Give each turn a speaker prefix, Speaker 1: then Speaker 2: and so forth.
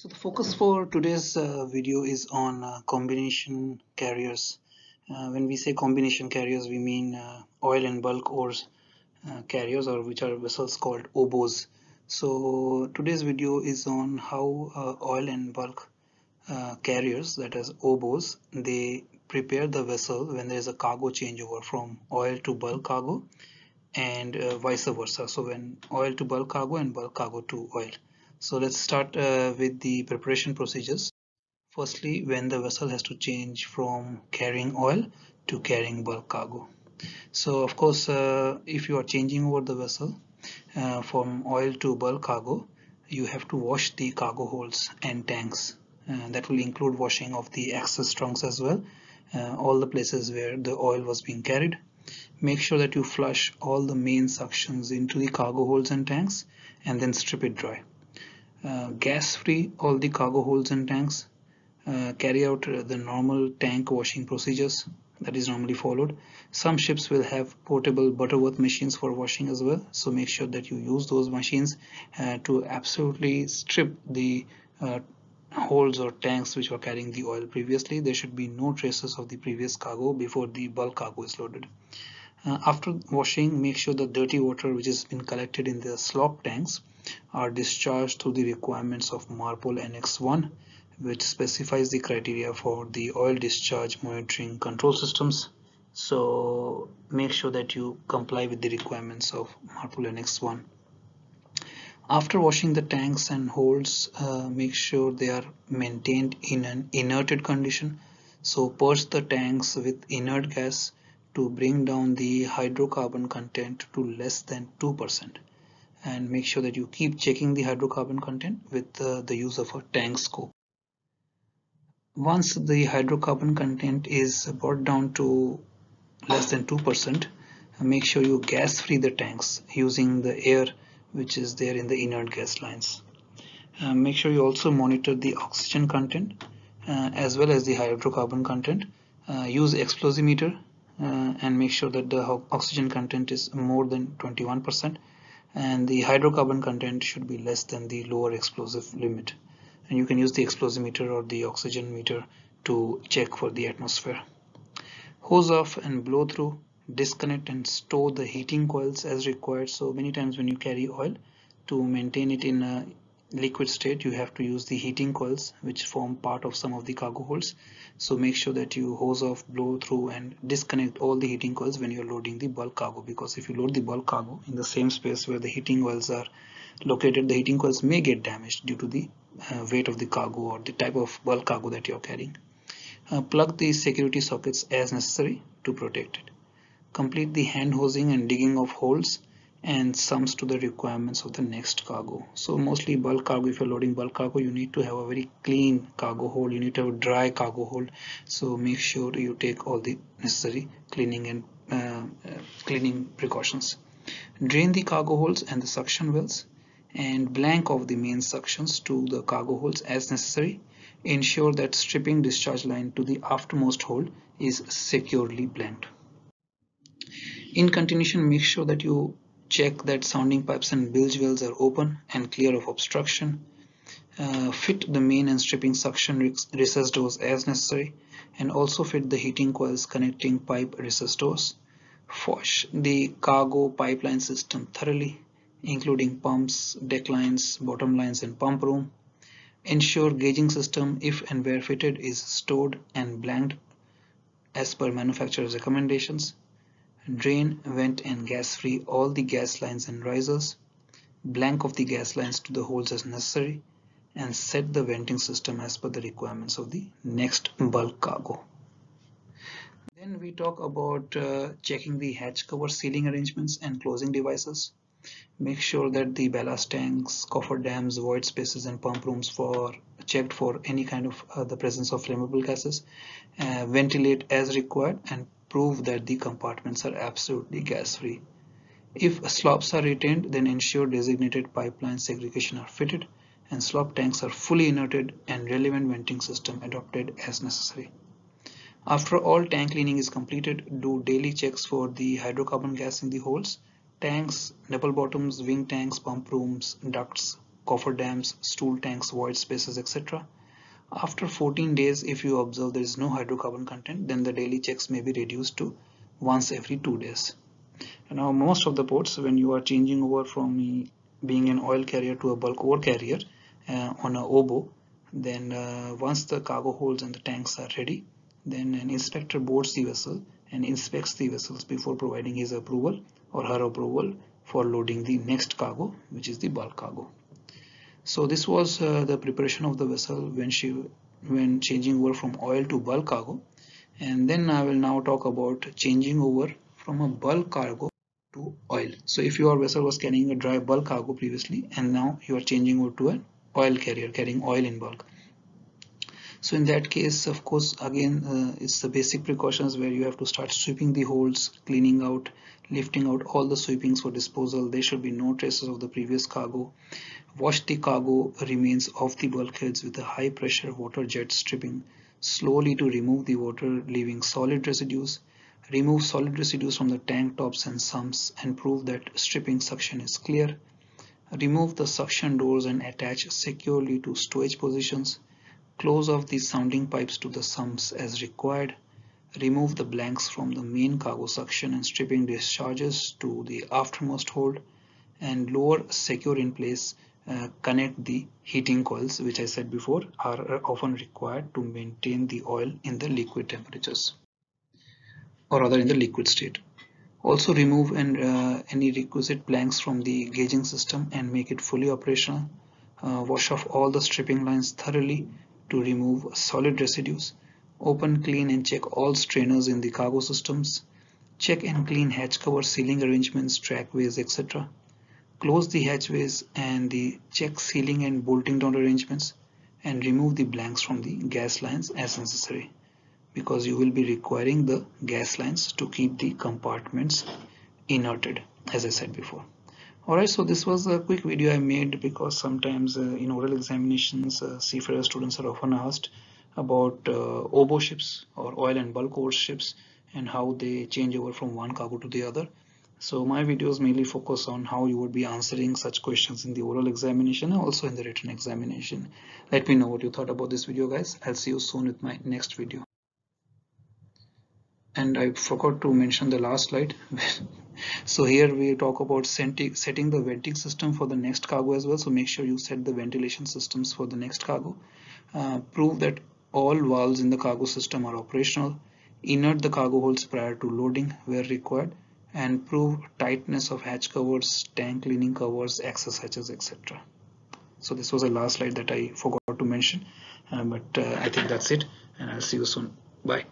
Speaker 1: So the focus for today's uh, video is on uh, combination carriers. Uh, when we say combination carriers, we mean uh, oil and bulk ores uh, carriers or which are vessels called OBOs. So today's video is on how uh, oil and bulk carriers, that is OBOs, they prepare the vessel when there is a cargo changeover from oil to bulk cargo and vice versa. So when oil to bulk cargo and bulk cargo to oil. So let's start uh, with the preparation procedures. Firstly, when the vessel has to change from carrying oil to carrying bulk cargo. So of course, uh, if you are changing over the vessel uh, from oil to bulk cargo, you have to wash the cargo holds and tanks. Uh, that will include washing of the access trunks as well, uh, all the places where the oil was being carried. Make sure that you flush all the main suctions into the cargo holds and tanks and then strip it dry gas free all the cargo holds and tanks uh, carry out uh, the normal tank washing procedures that is normally followed. Some ships will have portable butterworth machines for washing as well so make sure that you use those machines uh, to absolutely strip the uh, holds or tanks which were carrying the oil previously. There should be no traces of the previous cargo before the bulk cargo is loaded. Uh, after washing make sure the dirty water which has been collected in the slop tanks are discharged through the requirements of MARPOL Annex 1 which specifies the criteria for the oil discharge monitoring control systems. So make sure that you comply with the requirements of MARPOL Annex 1 after washing the tanks and holds uh, make sure they are maintained in an inerted condition. So purge the tanks with inert gas to bring down the hydrocarbon content to less than 2% and make sure that you keep checking the hydrocarbon content with uh, the use of a tank scope. Once the hydrocarbon content is brought down to less than 2%, make sure you gas free the tanks using the air which is there in the inert gas lines. Uh, make sure you also monitor the oxygen content uh, as well as the hydrocarbon content. Uh, use explosimeter uh, and make sure that the oxygen content is more than 21% and the hydrocarbon content should be less than the lower explosive limit. And you can use the explosimeter or the oxygen meter to check for the atmosphere. Hose off and blow through disconnect and store the heating coils as required. So many times when you carry oil to maintain it in a liquid state you have to use the heating coils which form part of some of the cargo holds. So make sure that you hose off blow through and disconnect all the heating coils when you're loading the bulk cargo. Because if you load the bulk cargo in the same space where the heating coils are located the heating coils may get damaged due to the uh, weight of the cargo or the type of bulk cargo that you're carrying. Uh, plug the security sockets as necessary to protect it. Complete the hand hosing and digging of holes and sumps to the requirements of the next cargo. So mostly bulk cargo if you're loading bulk cargo you need to have a very clean cargo hold. You need to have a dry cargo hold. So make sure you take all the necessary cleaning and uh, uh, cleaning precautions. Drain the cargo holds and the suction wells and blank off the main suctions to the cargo holds as necessary. Ensure that stripping discharge line to the aftermost hold is securely blanked. In continuation make sure that you check that sounding pipes and bilge wells are open and clear of obstruction. Uh, fit the main and stripping suction recess doors as necessary and also fit the heating coils connecting pipe recess doors wash the cargo pipeline system thoroughly including pumps deck lines bottom lines and pump room. Ensure gauging system if and where fitted is stored and blanked as per manufacturer's recommendations drain, vent and gas free all the gas lines and risers, blank of the gas lines to the holes as necessary, and set the venting system as per the requirements of the next bulk cargo. Then we talk about uh, checking the hatch cover sealing arrangements and closing devices. Make sure that the ballast tanks, coffer dams, void spaces and pump rooms for checked for any kind of uh, the presence of flammable gases. Uh, ventilate as required and prove that the compartments are absolutely gas-free. If slops are retained, then ensure designated pipeline segregation are fitted and slop tanks are fully inerted and relevant venting system adopted as necessary. After all tank cleaning is completed, do daily checks for the hydrocarbon gas in the holes, tanks, double bottoms, wing tanks, pump rooms, ducts, cofferdams, stool tanks, void spaces, etc. After 14 days, if you observe there is no hydrocarbon content, then the daily checks may be reduced to once every two days. Now, most of the ports, when you are changing over from being an oil carrier to a bulk ore carrier uh, on a OBO, then uh, once the cargo holds and the tanks are ready, then an inspector boards the vessel and inspects the vessels before providing his approval or her approval for loading the next cargo, which is the bulk cargo. So this was uh, the preparation of the vessel when she when changing over from oil to bulk cargo. And then I will now talk about changing over from a bulk cargo to oil. So if your vessel was carrying a dry bulk cargo previously and now you are changing over to an oil carrier carrying oil in bulk. So in that case, of course, again, uh, it's the basic precautions where you have to start sweeping the holes, cleaning out, lifting out all the sweepings for disposal. There should be no traces of the previous cargo. Wash the cargo remains off the bulkheads with a high pressure water jet stripping slowly to remove the water leaving solid residues. Remove solid residues from the tank tops and sumps and prove that stripping suction is clear. Remove the suction doors and attach securely to stowage positions. Close off the sounding pipes to the sumps as required. Remove the blanks from the main cargo suction and stripping discharges to the aftermost hold and lower secure in place uh, connect the heating coils which I said before are often required to maintain the oil in the liquid temperatures or rather in the liquid state. Also remove and, uh, any requisite blanks from the gauging system and make it fully operational. Uh, wash off all the stripping lines thoroughly to remove solid residues. Open, clean and check all strainers in the cargo systems. Check and clean hatch cover sealing arrangements, trackways, etc close the hatchways and the check sealing and bolting down arrangements and remove the blanks from the gas lines as necessary because you will be requiring the gas lines to keep the compartments inerted as I said before. Alright, so this was a quick video I made because sometimes uh, in oral examinations uh, seafarer students are often asked about uh, OBO ships or oil and bulk ore ships and how they change over from one cargo to the other. So my videos mainly focus on how you would be answering such questions in the oral examination and also in the written examination. Let me know what you thought about this video guys. I'll see you soon with my next video. And I forgot to mention the last slide. so here we talk about setting the venting system for the next cargo as well. So make sure you set the ventilation systems for the next cargo. Uh, prove that all valves in the cargo system are operational. Inert the cargo holds prior to loading where required and prove tightness of hatch covers, tank cleaning covers, access hatches, etc. So this was the last slide that I forgot to mention, uh, but uh, I think that's it and I'll see you soon. Bye.